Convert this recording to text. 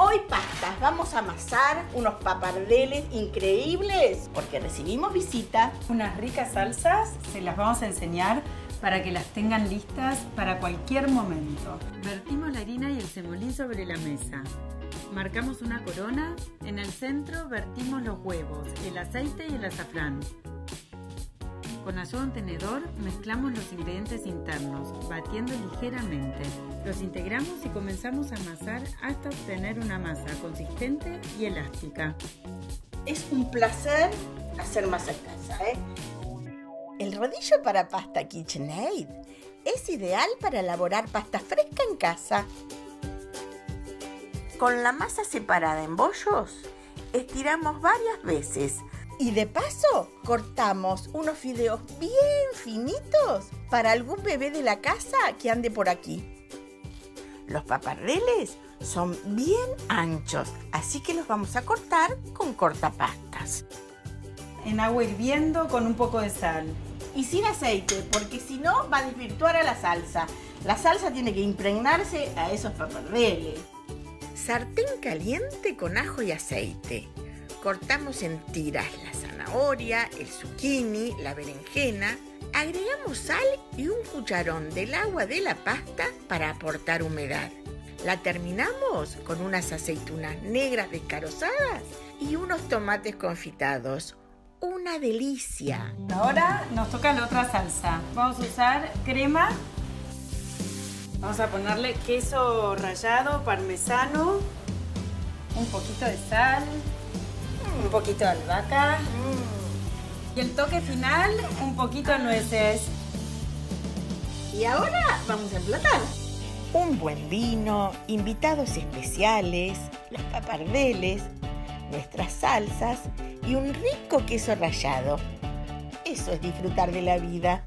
Hoy pastas, vamos a amasar unos papardeles increíbles porque recibimos visita. Unas ricas salsas, se las vamos a enseñar para que las tengan listas para cualquier momento. Vertimos la harina y el semolín sobre la mesa. Marcamos una corona, en el centro vertimos los huevos, el aceite y el azafrán. Con ayuda de tenedor mezclamos los ingredientes internos, batiendo ligeramente. Los integramos y comenzamos a amasar hasta obtener una masa consistente y elástica. Es un placer hacer masa en casa, ¿eh? El rodillo para pasta KitchenAid es ideal para elaborar pasta fresca en casa. Con la masa separada en bollos, estiramos varias veces y de paso cortamos unos fideos bien finitos para algún bebé de la casa que ande por aquí. Los papardeles son bien anchos, así que los vamos a cortar con cortapastas. En agua hirviendo con un poco de sal. Y sin aceite, porque si no va a desvirtuar a la salsa. La salsa tiene que impregnarse a esos papardeles. Sartén caliente con ajo y aceite. Cortamos en tiras la zanahoria, el zucchini, la berenjena. Agregamos sal y un cucharón del agua de la pasta para aportar humedad. La terminamos con unas aceitunas negras descarozadas y unos tomates confitados. Una delicia. Ahora nos toca la otra salsa. Vamos a usar crema. Vamos a ponerle queso rallado, parmesano, un poquito de sal, un poquito de albahaca. Y el toque final, un poquito de nueces. Y ahora vamos a emplatar. Un buen vino, invitados especiales, los papardeles, nuestras salsas y un rico queso rallado. Eso es disfrutar de la vida.